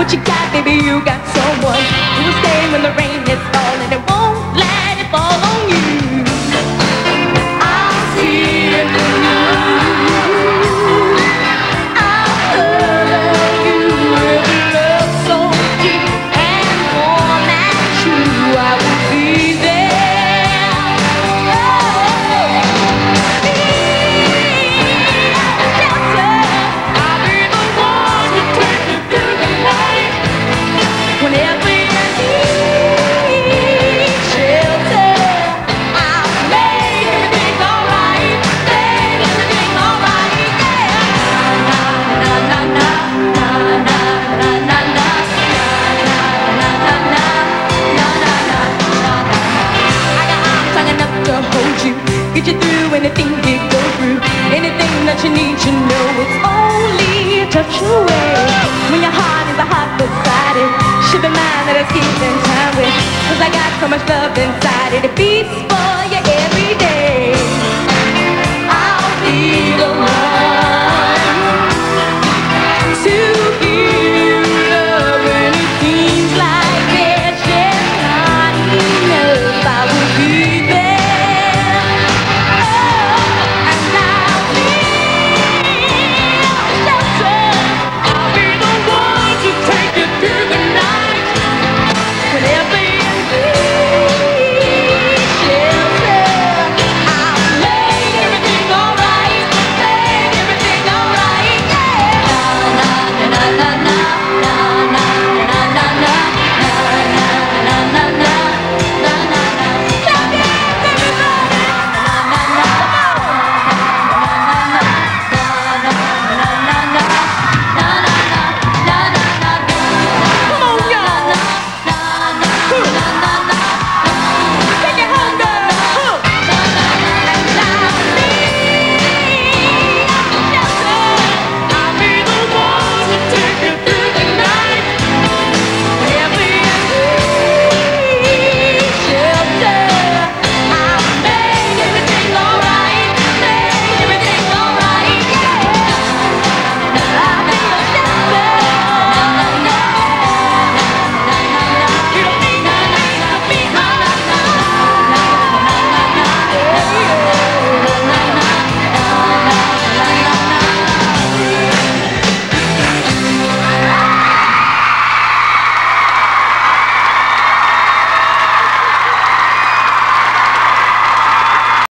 What you got, baby, you got someone who will stay when the rain is falling. Get you through anything you go through, anything that you need. You know it's only a touch away. When your heart is a heart beside it, should be mine that it's keeping time with. Cause I got so much love inside